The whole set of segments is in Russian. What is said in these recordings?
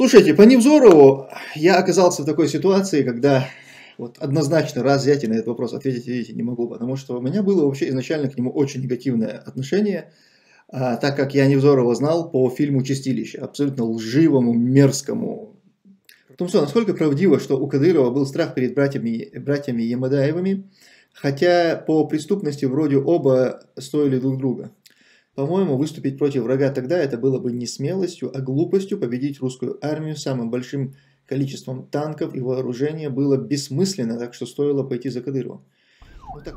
Слушайте, по Невзорову я оказался в такой ситуации, когда вот однозначно раз взять и на этот вопрос ответить, видите, не могу, потому что у меня было вообще изначально к нему очень негативное отношение, а, так как я Невзорова знал по фильму «Чистилище», абсолютно лживому, мерзкому. В том, что насколько правдиво, что у Кадырова был страх перед братьями, братьями Ямадаевыми, хотя по преступности вроде оба стоили друг друга. По-моему, выступить против врага тогда это было бы не смелостью, а глупостью победить русскую армию самым большим количеством танков и вооружения было бессмысленно, так что стоило пойти за Кадыровым. Вот так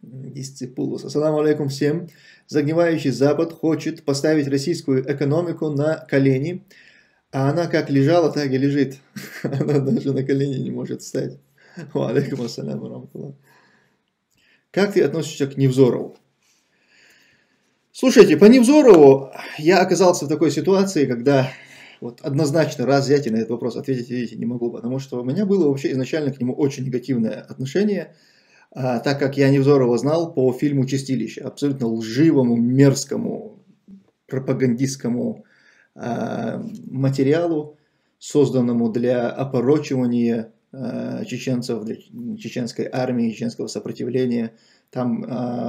Дисципулус. Ассаламу алейкум всем. Загнивающий Запад хочет поставить российскую экономику на колени, а она как лежала, так и лежит. Она даже на колени не может встать. Алейкум ассаляму Как ты относишься к Невзорову? Слушайте, по Невзорову я оказался в такой ситуации, когда вот однозначно раз взять и на этот вопрос ответить, видите, не могу, потому что у меня было вообще изначально к нему очень негативное отношение, а, так как я Невзорова знал по фильму «Чистилище», абсолютно лживому, мерзкому, пропагандистскому а, материалу, созданному для опорочивания чеченцев, для чеченской армии, чеченского сопротивления. Там э,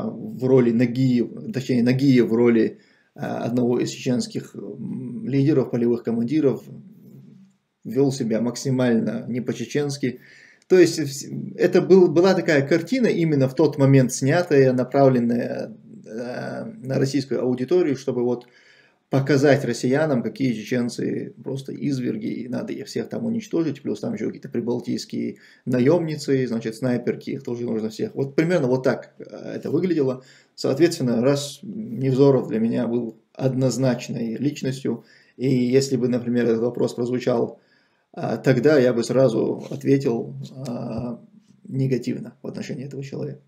в роли Нагиев, точнее Нагиев в роли э, одного из чеченских лидеров, полевых командиров, вел себя максимально не по-чеченски. То есть это был, была такая картина именно в тот момент снятая, направленная на российскую аудиторию, чтобы вот показать россиянам, какие чеченцы просто изверги, и надо их всех там уничтожить, плюс там еще какие-то прибалтийские наемницы, значит, снайперки, их тоже нужно всех. Вот примерно вот так э, это выглядело. Соответственно, раз Невзоров для меня был однозначной личностью, и если бы, например, этот вопрос прозвучал а, тогда, я бы сразу ответил а, негативно в отношении этого человека.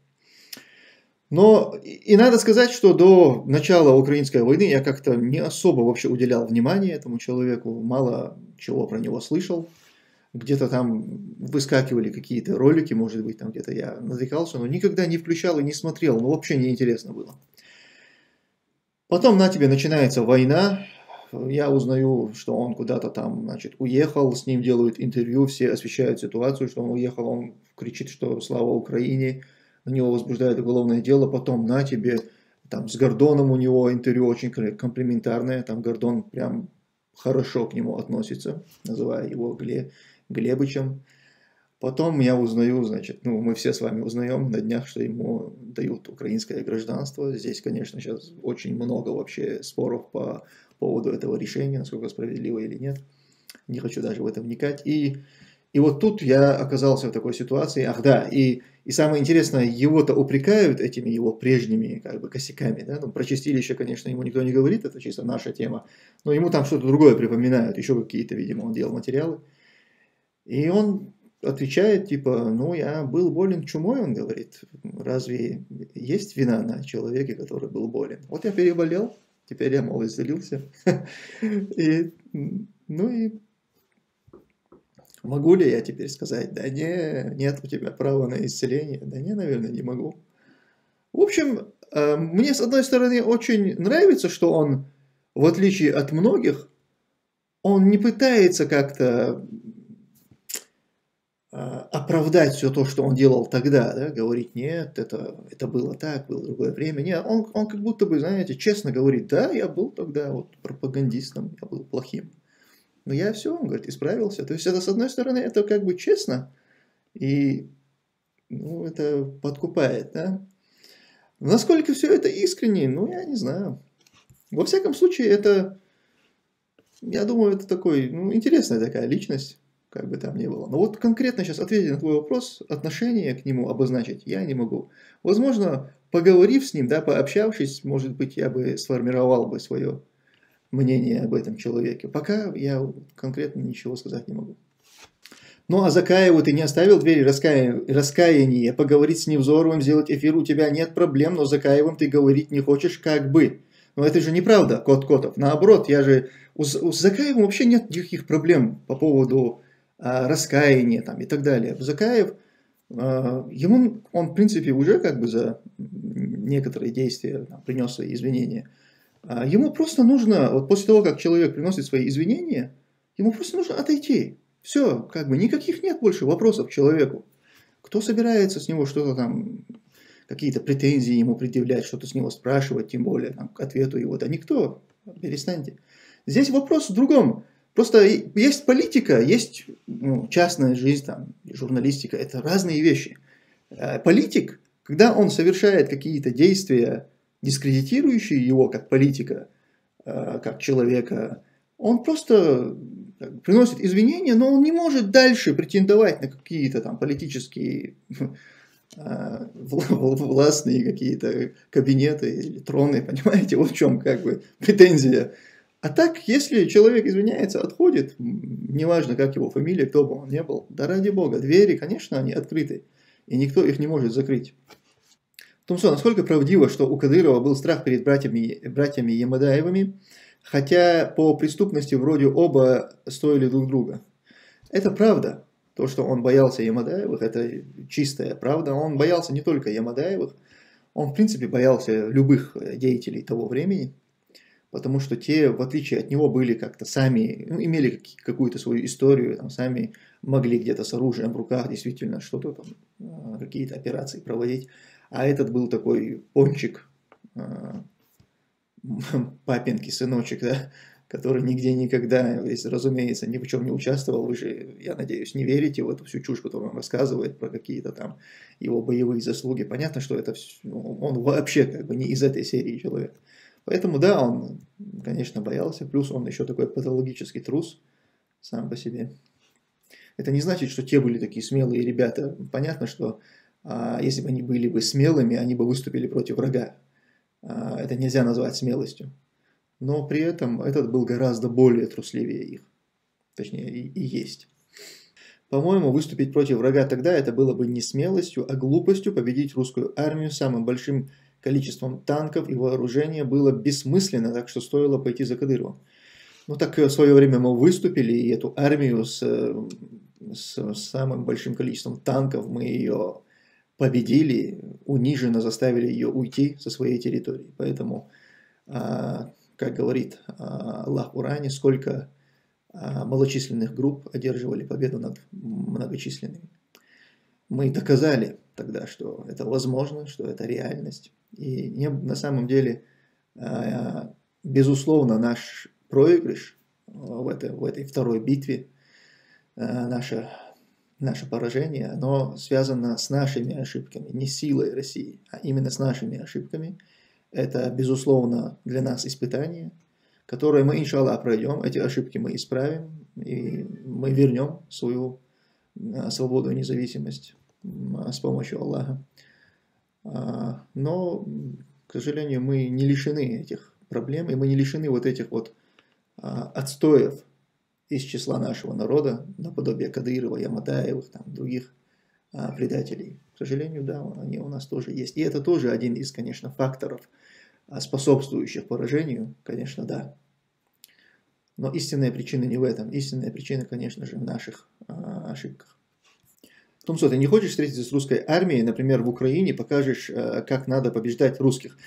Но и надо сказать, что до начала украинской войны я как-то не особо вообще уделял внимания этому человеку, мало чего про него слышал. Где-то там выскакивали какие-то ролики, может быть, там где-то я натыкался, но никогда не включал и не смотрел, ну вообще не интересно было. Потом на тебе начинается война, я узнаю, что он куда-то там, значит, уехал, с ним делают интервью, все освещают ситуацию, что он уехал, он кричит, что слава Украине, на него возбуждают уголовное дело, потом на тебе, там с Гордоном у него интервью очень комплиментарное, там Гордон прям хорошо к нему относится, называя его Гле, Глебычем. Потом я узнаю, значит, ну, мы все с вами узнаем на днях, что ему дают украинское гражданство. Здесь, конечно, сейчас очень много вообще споров по поводу этого решения, насколько справедливо или нет. Не хочу даже в это вникать. И и вот тут я оказался в такой ситуации. Ах да, и, и самое интересное, его-то упрекают этими его прежними как бы косяками. Да? Ну, про чистилище, конечно, ему никто не говорит, это чисто наша тема. Но ему там что-то другое припоминают, еще какие-то, видимо, он делал материалы. И он отвечает, типа, ну, я был болен чумой, он говорит. Разве есть вина на человеке, который был болен? Вот я переболел, теперь я, мол, исцелился. И, ну и Могу ли я теперь сказать, да не, нет у тебя права на исцеление? Да не, наверное, не могу. В общем, э, мне с одной стороны очень нравится, что он, в отличие от многих, он не пытается как-то э, оправдать все то, что он делал тогда, да, говорить, нет, это, это было так, было другое время. Нет, он, он как будто бы, знаете, честно говорит, да, я был тогда вот пропагандистом, я был плохим. Но я все, он говорит, исправился. То есть это, с одной стороны, это как бы честно, и ну, это подкупает, да. Насколько все это искренне, ну, я не знаю. Во всяком случае, это, я думаю, это такой, ну, интересная такая личность, как бы там ни было. Но вот конкретно сейчас ответить на твой вопрос, отношение к нему обозначить я не могу. Возможно, поговорив с ним, да, пообщавшись, может быть, я бы сформировал бы свое мнение об этом человеке. Пока я конкретно ничего сказать не могу. Ну, а Закаеву ты не оставил двери раская... раскаяния, поговорить с Невзоровым, сделать эфир, у тебя нет проблем, но Закаевым ты говорить не хочешь, как бы. Но это же неправда, Кот Котов. Наоборот, я же... У, у Закаевым вообще нет никаких проблем по поводу а, раскаяния там, и так далее. Закаев А, ему, он, в принципе, уже как бы за некоторые действия там, принес свои извинения. А ему просто нужно, вот после того, как человек приносит свои извинения, ему просто нужно отойти. Все, как бы никаких нет больше вопросов к человеку. Кто собирается с него что-то там, какие-то претензии ему предъявлять, что-то с него спрашивать, тем более там, к ответу его, да никто, перестаньте. Здесь вопрос в другом. Просто есть политика, есть ну, частная жизнь, там, журналистика, это разные вещи. Э, политик, когда он совершает какие-то действия, дискредитирующие его как политика, э, как человека, он просто приносит извинения, но он не может дальше претендовать на какие-то там политические э, властные какие-то кабинеты или троны, понимаете, вот в чем как бы претензия. А так, если человек извиняется, отходит, неважно, как его фамилия, кто бы он ни был, да ради бога, двери, конечно, они открыты, и никто их не может закрыть. Тумсо, насколько правдиво, что у Кадырова был страх перед братьями, братьями Ямадаевыми, хотя по преступности вроде оба стоили друг друга? Это правда. То, что он боялся Ямадаевых, это чистая правда. Он боялся не только Ямадаевых, он, в принципе, боялся любых деятелей того времени, потому что те, в отличие от него, были как-то сами, ну, имели какую-то свою историю, там, сами могли где-то с оружием в руках действительно что-то там, а, какие-то операции проводить. А этот был такой пончик, а, папинки, сыночек, да, который нигде никогда, разумеется, ни в чем не участвовал. Вы же, я надеюсь, не верите в эту всю чушь, которую он рассказывает про какие-то там его боевые заслуги. Понятно, что это ну, он вообще как бы не из этой серии человек. Поэтому да, он, конечно, боялся. Плюс он еще такой патологический трус сам по себе. Это не значит, что те были такие смелые ребята. Понятно, что а, если бы они были бы смелыми, они бы выступили против врага. А, это нельзя назвать смелостью. Но при этом этот был гораздо более трусливее их. Точнее, и, и есть. По-моему, выступить против врага тогда это было бы не смелостью, а глупостью победить русскую армию самым большим количеством танков и вооружения было бессмысленно, так что стоило пойти за Кадыровым. Ну так в свое время мы выступили, и эту армию с, с самым большим количеством танков мы ее победили, униженно заставили ее уйти со своей территории. Поэтому, а, как говорит а, Аллах Уране, сколько а, малочисленных групп одерживали победу над многочисленными. Мы доказали тогда, что это возможно, что это реальность. И не, на самом деле, а, безусловно, наш проигрыш в этой, в этой второй битве, а, наше, наше поражение, оно связано с нашими ошибками, не силой России, а именно с нашими ошибками. Это, безусловно, для нас испытание, которое мы, иншаллах, пройдем, эти ошибки мы исправим, и мы вернем свою свободу и независимость с помощью Аллаха. А, но, к сожалению, мы не лишены этих проблем, и мы не лишены вот этих вот а, отстоев из числа нашего народа, наподобие Кадырова, Ямадаевых, там, других а, предателей. К сожалению, да, они у нас тоже есть. И это тоже один из, конечно, факторов, способствующих поражению, конечно, да. Но истинная причина не в этом. Истинная причина, конечно же, в наших ошибках. Томсо, ты не хочешь встретиться с русской армией, например, в Украине, покажешь, э, как надо побеждать русских?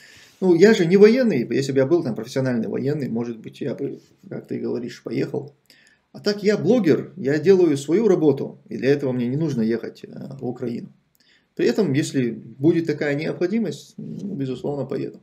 Ну, я же не военный, если бы я был там профессиональный военный, может быть, я бы, как ты говоришь, поехал. А так я блогер, я делаю свою работу, и для этого мне не нужно ехать э, в Украину. При этом, если будет такая необходимость, ну, безусловно, поеду.